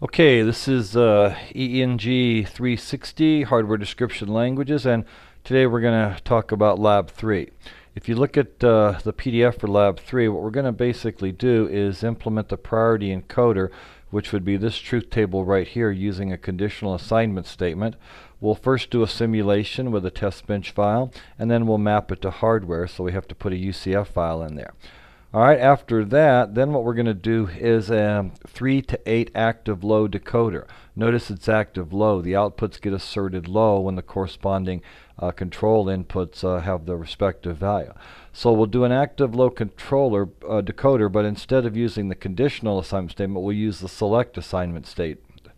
Okay, this is uh, ENG 360 Hardware Description Languages, and today we're going to talk about Lab 3. If you look at uh, the PDF for Lab 3, what we're going to basically do is implement the priority encoder, which would be this truth table right here using a conditional assignment statement. We'll first do a simulation with a test bench file, and then we'll map it to hardware, so we have to put a UCF file in there. All right, after that, then what we're going to do is a um, 3 to 8 active low decoder. Notice it's active low. The outputs get asserted low when the corresponding uh, control inputs uh, have the respective value. So we'll do an active low controller uh, decoder, but instead of using the conditional assignment statement, we'll use the select assignment statement.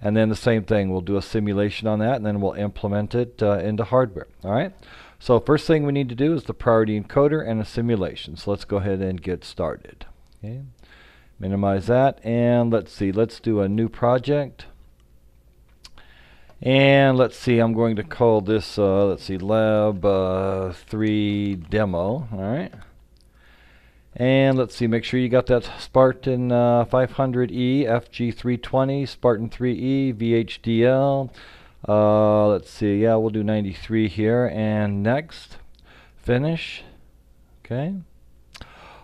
And then the same thing, we'll do a simulation on that, and then we'll implement it uh, into hardware. All right. So first thing we need to do is the priority encoder and a simulation. So let's go ahead and get started. Okay. Minimize that and let's see, let's do a new project. And let's see, I'm going to call this, uh, let's see, Lab uh, 3 Demo. All right. And let's see, make sure you got that Spartan uh, 500E, FG320, Spartan 3E, VHDL, uh, let's see, yeah, we'll do 93 here. And next, finish. Okay.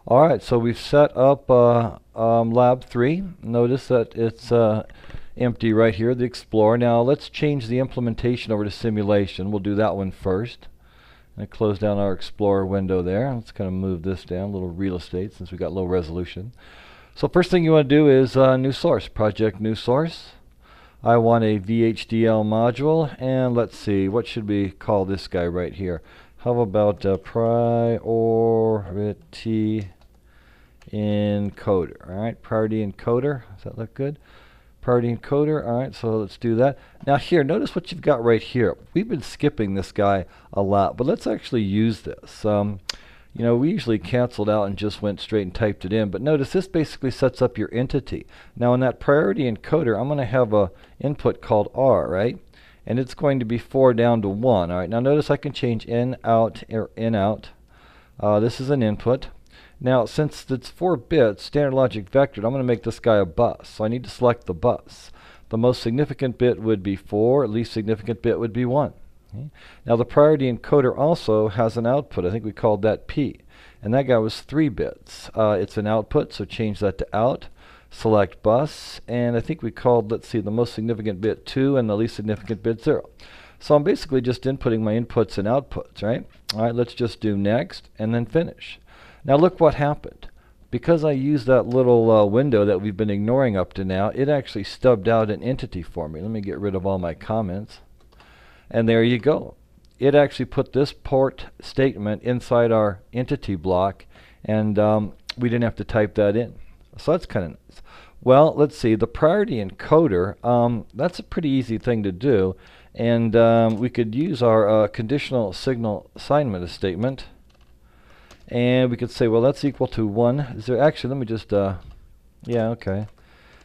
All right, so we've set up uh, um, lab 3. Notice that it's uh, empty right here, the Explorer. Now let's change the implementation over to simulation. We'll do that one first. And close down our Explorer window there. Let's kind of move this down, a little real estate since we got low resolution. So first thing you want to do is uh, new source, project new source. I want a VHDL module, and let's see, what should we call this guy right here? How about a priority encoder? All right, priority encoder. Does that look good? Priority encoder. All right, so let's do that. Now here, notice what you've got right here. We've been skipping this guy a lot, but let's actually use this. Um, you know, we usually canceled out and just went straight and typed it in, but notice this basically sets up your entity. Now in that priority encoder, I'm going to have a input called R, right? And it's going to be 4 down to 1, all right? Now notice I can change in, out, or in, out. Uh, this is an input. Now since it's 4 bits, standard logic vectored, I'm going to make this guy a bus. So I need to select the bus. The most significant bit would be 4, least significant bit would be 1. Okay. Now the priority encoder also has an output. I think we called that P. And that guy was 3 bits. Uh, it's an output, so change that to out. Select bus. And I think we called, let's see, the most significant bit 2 and the least significant bit 0. So I'm basically just inputting my inputs and outputs, right? All right, let's just do next and then finish. Now look what happened. Because I used that little uh, window that we've been ignoring up to now, it actually stubbed out an entity for me. Let me get rid of all my comments. And there you go. It actually put this port statement inside our entity block, and um, we didn't have to type that in. So that's kind of nice. Well, let's see. The priority encoder, um, that's a pretty easy thing to do. And um, we could use our uh, conditional signal assignment statement. And we could say, well, that's equal to 1. Is there actually, let me just, uh, yeah, okay.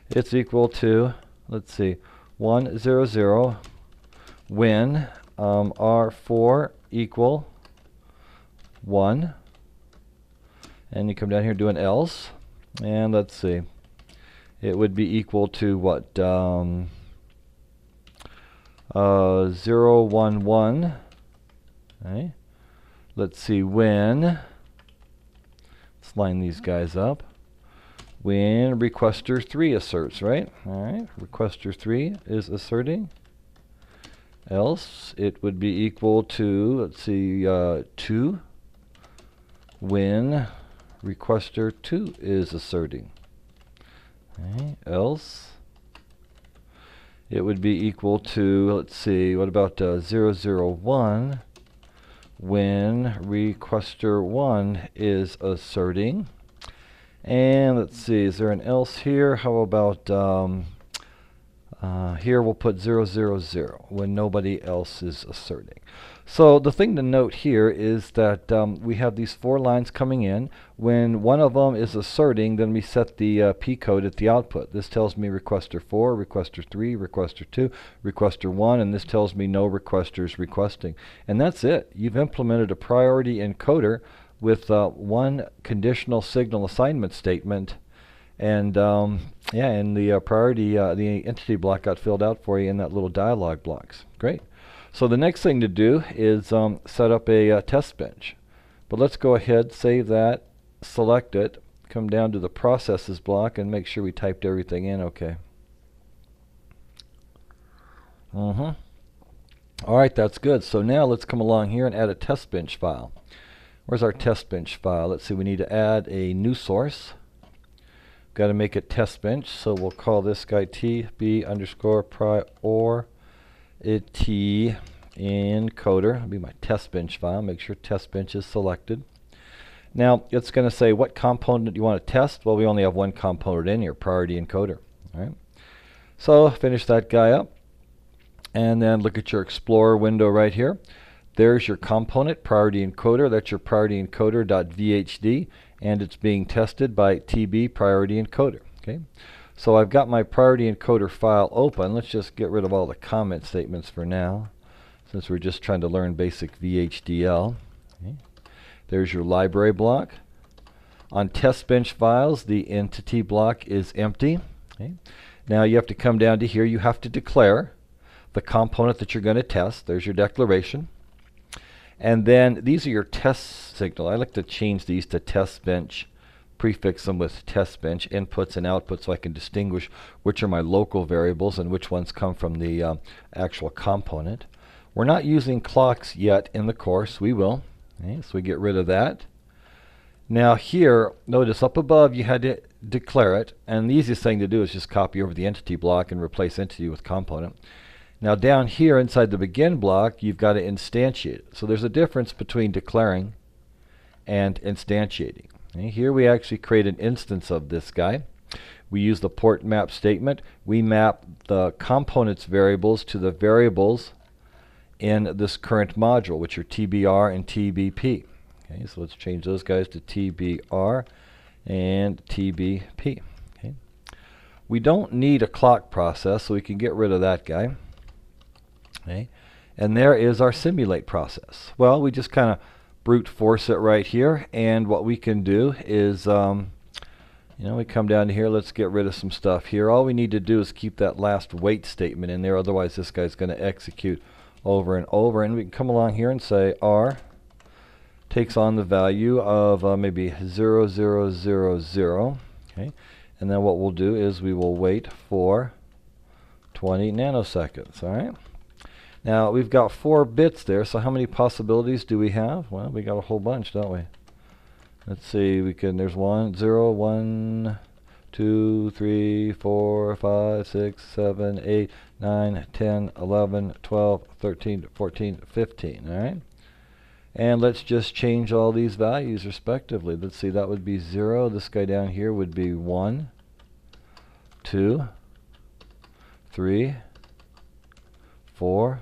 It's equal to, let's see, 1, 0, 0 when um, R4 equal 1 and you come down here do an else. And let's see. It would be equal to what um, uh, 0 1 1 okay. let's see. When let's line these guys up. When requester 3 asserts right? Alright requester 3 is asserting else it would be equal to, let's see, uh, 2 when requester 2 is asserting. Okay. Else it would be equal to, let's see, what about uh, 001 when requester 1 is asserting. And let's see, is there an else here? How about um, uh, here we'll put 000 when nobody else is asserting. So the thing to note here is that um, we have these four lines coming in. When one of them is asserting, then we set the uh, P code at the output. This tells me requester 4, requester 3, requester 2, requester 1, and this tells me no requesters requesting. And that's it. You've implemented a priority encoder with uh, one conditional signal assignment statement and um, Yeah, and the uh, priority, uh, the entity block got filled out for you in that little dialog blocks. Great. So the next thing to do is um, set up a uh, test bench. But let's go ahead, save that, select it, come down to the processes block and make sure we typed everything in okay. Mm-hmm. All right, that's good. So now let's come along here and add a test bench file. Where's our test bench file? Let's see, we need to add a new source. Got to make it test bench, so we'll call this guy tb underscore prior it encoder. That'll be my test bench file. Make sure test bench is selected. Now it's going to say what component you want to test. Well, we only have one component in here, priority encoder. All right. So finish that guy up, and then look at your Explorer window right here. There's your component, priority encoder. That's your priority encoder.vhd, and it's being tested by TB priority encoder. Okay. So I've got my priority encoder file open. Let's just get rid of all the comment statements for now, since we're just trying to learn basic VHDL. Okay. There's your library block. On test bench files, the entity block is empty. Okay. Now you have to come down to here. You have to declare the component that you're going to test. There's your declaration. And then these are your test signal. I like to change these to test bench, prefix them with test bench inputs and outputs so I can distinguish which are my local variables and which ones come from the uh, actual component. We're not using clocks yet in the course. We will. Okay, so we get rid of that. Now here, notice up above you had to declare it, and the easiest thing to do is just copy over the entity block and replace entity with component. Now down here inside the begin block, you've got to instantiate. So there's a difference between declaring and instantiating. Okay, here we actually create an instance of this guy. We use the port map statement. We map the components variables to the variables in this current module, which are TBR and TBP. Okay, so let's change those guys to TBR and TBP. Okay. We don't need a clock process, so we can get rid of that guy. Okay. And there is our simulate process. Well, we just kind of brute force it right here, and what we can do is, um, you know, we come down here, let's get rid of some stuff here. All we need to do is keep that last wait statement in there, otherwise this guy's going to execute over and over. And we can come along here and say R takes on the value of uh, maybe 0, 0, 0, 0. Okay. And then what we'll do is we will wait for 20 nanoseconds. All right. Now we've got four bits there, so how many possibilities do we have? Well, we got a whole bunch, don't we? Let's see, we can, there's one, zero, one, two, three, four, five, six, seven, eight, 9, 10, 11, 12, 13, 14, 15. All right? And let's just change all these values respectively. Let's see, that would be 0. This guy down here would be 1, 2, 3, 4,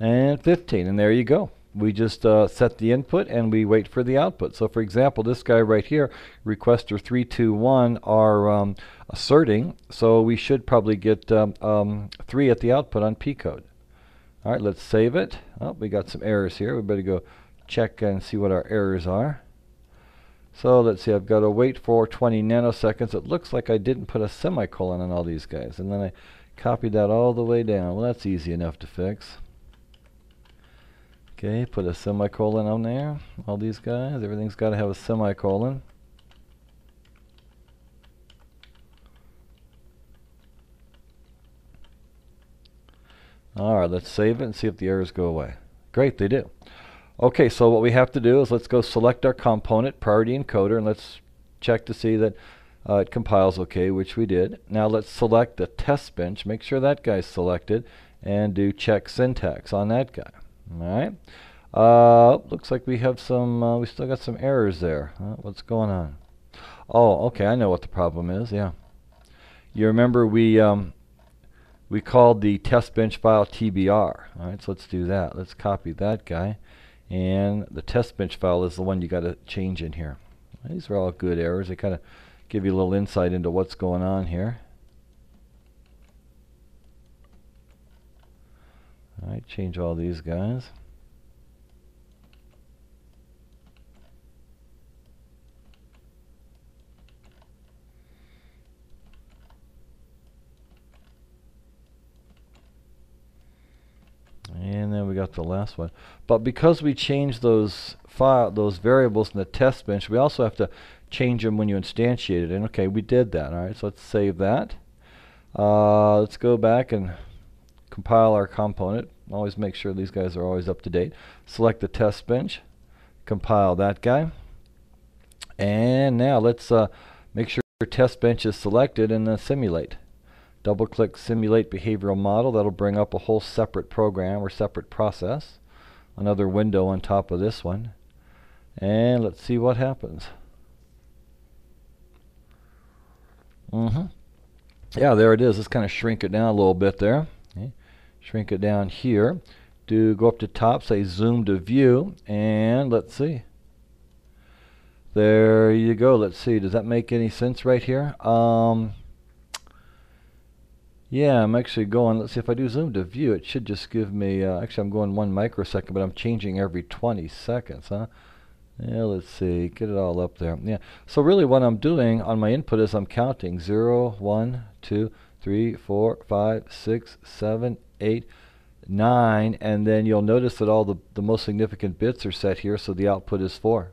and 15. And there you go we just uh, set the input and we wait for the output. So for example, this guy right here, requester 321, are um, asserting, so we should probably get um, um, 3 at the output on P code. All right, let's save it. Oh, we got some errors here. We better go check and see what our errors are. So let's see, I've got to wait for 20 nanoseconds. It looks like I didn't put a semicolon on all these guys. And then I copied that all the way down. Well, that's easy enough to fix. Okay, put a semicolon on there. All these guys, everything's got to have a semicolon. Alright, let's save it and see if the errors go away. Great, they do. Okay, so what we have to do is let's go select our component, priority encoder, and let's check to see that uh, it compiles okay, which we did. Now let's select the test bench, make sure that guy's selected, and do check syntax on that guy. All right. Uh, looks like we have some, uh, we still got some errors there. Uh, what's going on? Oh, okay, I know what the problem is, yeah. you remember we um, we called the test bench file TBR. All right, so let's do that. Let's copy that guy. And the test bench file is the one you got to change in here. These are all good errors. They kind of give you a little insight into what's going on here. All right, change all these guys. And then we got the last one. But because we changed those file those variables in the test bench, we also have to change them when you instantiate it. And okay, we did that. All right, so let's save that. Uh, let's go back and compile our component. Always make sure these guys are always up to date. Select the test bench, compile that guy. And now let's uh, make sure your test bench is selected and uh, simulate. Double click simulate behavioral model. That'll bring up a whole separate program or separate process. Another window on top of this one. And let's see what happens. Mm-hmm. Yeah, there it is. Let's kind of shrink it down a little bit there. Shrink it down here. Do go up to top, say zoom to view, and let's see. There you go. Let's see. Does that make any sense right here? Um, yeah, I'm actually going, let's see, if I do zoom to view, it should just give me, uh, actually I'm going one microsecond, but I'm changing every 20 seconds, huh? Yeah, let's see, get it all up there. Yeah, so really what I'm doing on my input is I'm counting 0, 1, 2, 3, 4, 5, 6, 7, 8, 9, and then you'll notice that all the, the most significant bits are set here, so the output is 4.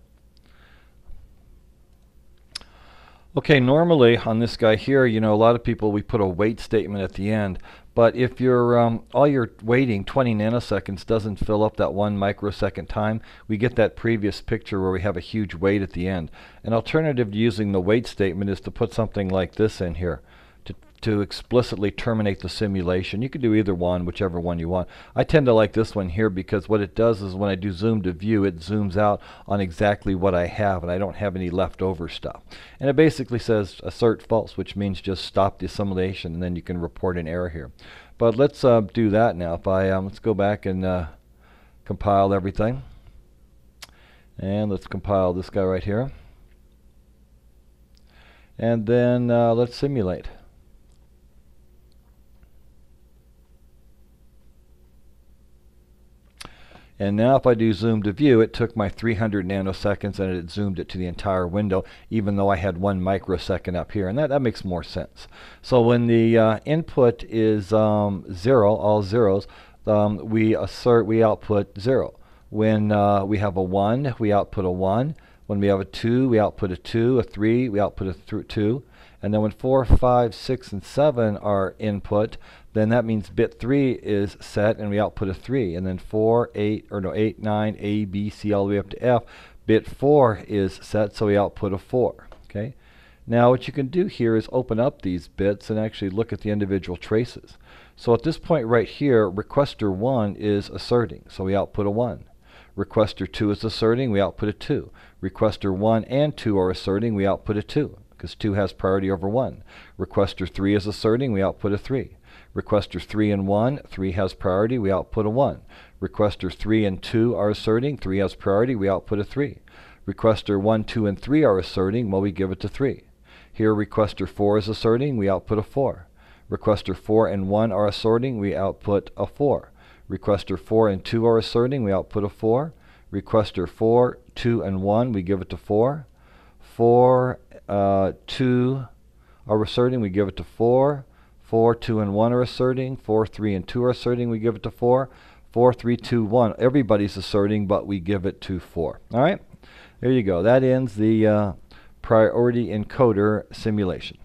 Okay, normally on this guy here, you know, a lot of people, we put a wait statement at the end. But if you're, um, all you're waiting 20 nanoseconds doesn't fill up that one microsecond time, we get that previous picture where we have a huge wait at the end. An alternative to using the wait statement is to put something like this in here to explicitly terminate the simulation. You can do either one, whichever one you want. I tend to like this one here because what it does is when I do zoom to view, it zooms out on exactly what I have and I don't have any leftover stuff. And it basically says assert false, which means just stop the simulation and then you can report an error here. But let's uh, do that now. If I um, Let's go back and uh, compile everything. And let's compile this guy right here. And then uh, let's simulate. And now if I do zoom to view, it took my 300 nanoseconds and it zoomed it to the entire window, even though I had one microsecond up here. And that, that makes more sense. So when the uh, input is um, zero, all zeros, um, we assert, we output zero. When uh, we have a one, we output a one. When we have a two, we output a two. A three, we output a th two. And then when four, five, six, and seven are input, then that means bit 3 is set and we output a 3 and then 4 8 or no 8 9 a b c all the way up to f bit 4 is set so we output a 4 okay? Now what you can do here is open up these bits and actually look at the individual traces. So at this point right here requester 1 is asserting so we output a 1 requester 2 is asserting we output a 2 requester 1 and 2 are asserting we output a 2 because 2 has priority over 1 requester 3 is asserting we output a 3 Requester 3 and 1, 3 has priority, we output a 1. Requester 3 and 2 are asserting, 3 has priority, we output a 3. Requester 1, 2, and 3 are asserting, well, we give it to 3. Here, requester 4 is asserting, we output a 4. Requester 4 and 1 are asserting, we output a 4. Requester 4 and 2 are asserting, we output a 4. Requester 4, 2, and 1, we give it to 4. 4, uh, 2 are asserting, we give it to 4. 4, 2, and 1 are asserting. 4, 3, and 2 are asserting. We give it to 4. 4, 3, 2, 1. Everybody's asserting, but we give it to 4. All right? There you go. That ends the uh, priority encoder simulation.